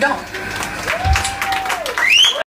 don't.